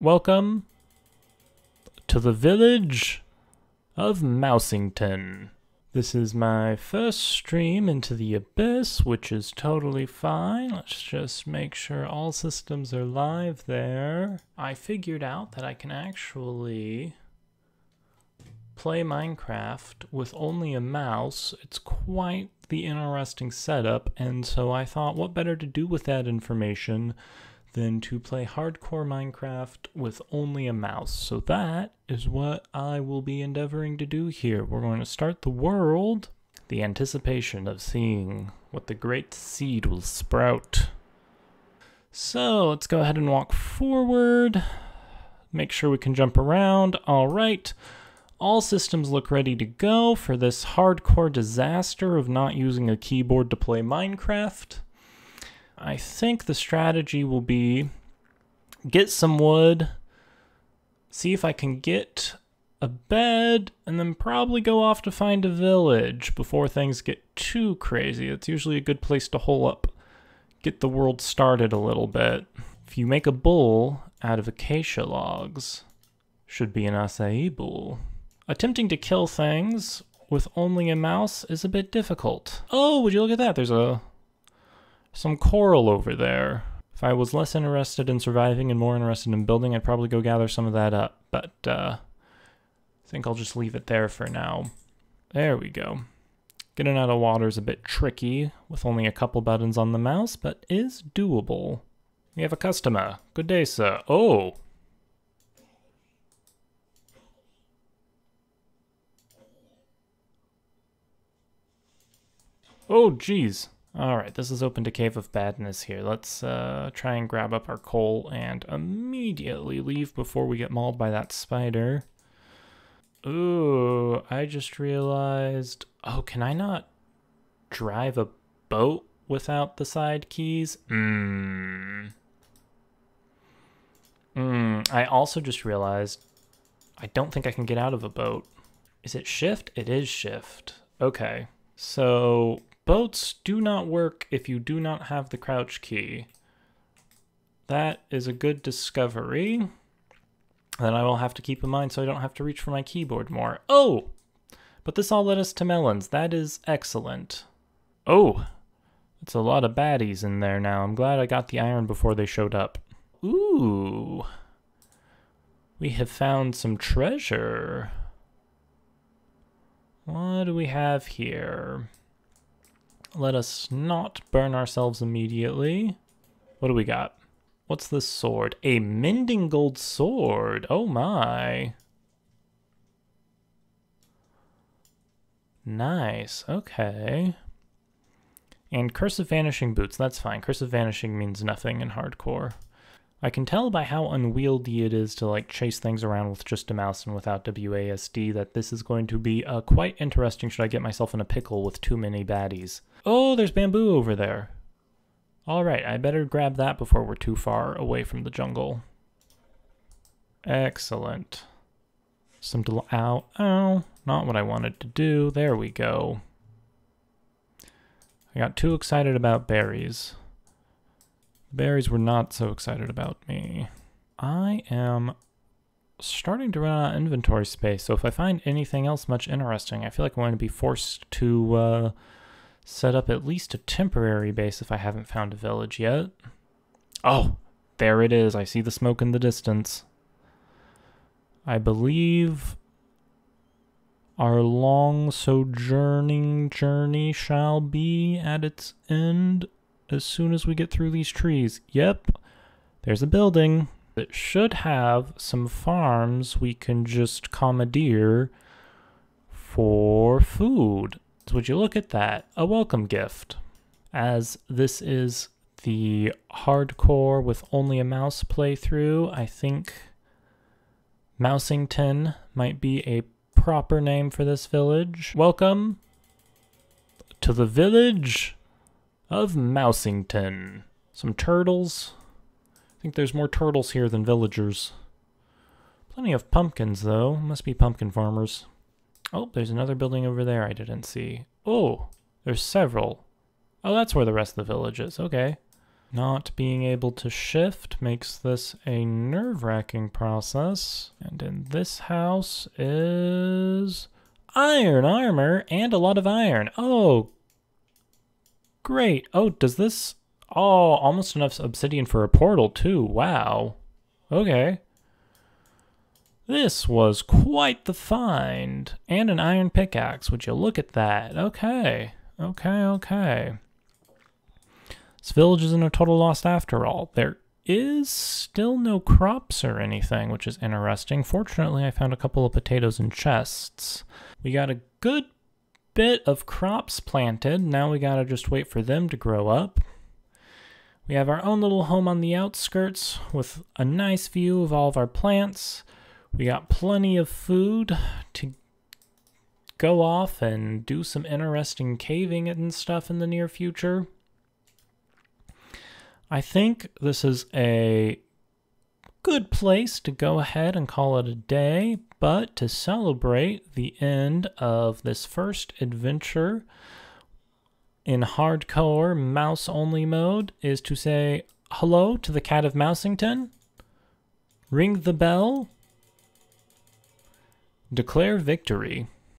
Welcome to the village of Mousington. This is my first stream into the abyss, which is totally fine. Let's just make sure all systems are live there. I figured out that I can actually play Minecraft with only a mouse. It's quite the interesting setup, and so I thought what better to do with that information than to play hardcore Minecraft with only a mouse. So that is what I will be endeavoring to do here. We're going to start the world, the anticipation of seeing what the great seed will sprout. So let's go ahead and walk forward. Make sure we can jump around. All right. All systems look ready to go for this hardcore disaster of not using a keyboard to play Minecraft. I think the strategy will be get some wood, see if I can get a bed, and then probably go off to find a village before things get too crazy. It's usually a good place to hole up, get the world started a little bit. If you make a bowl out of acacia logs, should be an acai bowl. Attempting to kill things with only a mouse is a bit difficult. Oh, would you look at that? There's a some coral over there. If I was less interested in surviving and more interested in building, I'd probably go gather some of that up. But uh, I think I'll just leave it there for now. There we go. Getting out of water is a bit tricky with only a couple buttons on the mouse, but is doable. We have a customer. Good day, sir. Oh! Oh, geez. Alright, this is open to Cave of Badness here. Let's uh, try and grab up our coal and immediately leave before we get mauled by that spider. Ooh, I just realized... Oh, can I not drive a boat without the side keys? Mmm. Mmm, I also just realized I don't think I can get out of a boat. Is it shift? It is shift. Okay. So Boats do not work if you do not have the crouch key. That is a good discovery that I will have to keep in mind so I don't have to reach for my keyboard more. Oh! But this all led us to melons. That is excellent. Oh! It's a lot of baddies in there now. I'm glad I got the iron before they showed up. Ooh! We have found some treasure. What do we have here? Let us not burn ourselves immediately. What do we got? What's this sword? A mending gold sword. Oh my. Nice. Okay. And Curse of Vanishing Boots. That's fine. Curse of Vanishing means nothing in hardcore. I can tell by how unwieldy it is to like chase things around with just a mouse and without WASD that this is going to be uh, quite interesting should I get myself in a pickle with too many baddies. Oh, there's bamboo over there. Alright, I better grab that before we're too far away from the jungle. Excellent. Some del- ow, ow, not what I wanted to do. There we go. I got too excited about berries. Berries were not so excited about me. I am starting to run out of inventory space, so if I find anything else much interesting, I feel like I'm going to be forced to uh, set up at least a temporary base if I haven't found a village yet. Oh, there it is. I see the smoke in the distance. I believe our long sojourning journey shall be at its end as soon as we get through these trees. Yep, there's a building that should have some farms we can just commandeer for food. So would you look at that? A welcome gift. As this is the hardcore with only a mouse playthrough, I think Mousington might be a proper name for this village. Welcome to the village of Mousington. Some turtles. I think there's more turtles here than villagers. Plenty of pumpkins, though. Must be pumpkin farmers. Oh, there's another building over there I didn't see. Oh, there's several. Oh, that's where the rest of the village is. Okay. Not being able to shift makes this a nerve-wracking process. And in this house is iron armor and a lot of iron. Oh, great. Oh, does this... Oh, almost enough obsidian for a portal too. Wow. Okay. This was quite the find. And an iron pickaxe. Would you look at that? Okay. Okay, okay. This village isn't a total loss after all. There is still no crops or anything, which is interesting. Fortunately, I found a couple of potatoes in chests. We got a good bit of crops planted. Now we gotta just wait for them to grow up. We have our own little home on the outskirts with a nice view of all of our plants. We got plenty of food to go off and do some interesting caving and stuff in the near future. I think this is a good place to go ahead and call it a day, but to celebrate the end of this first adventure in hardcore mouse only mode is to say hello to the cat of Mousington, ring the bell, declare victory.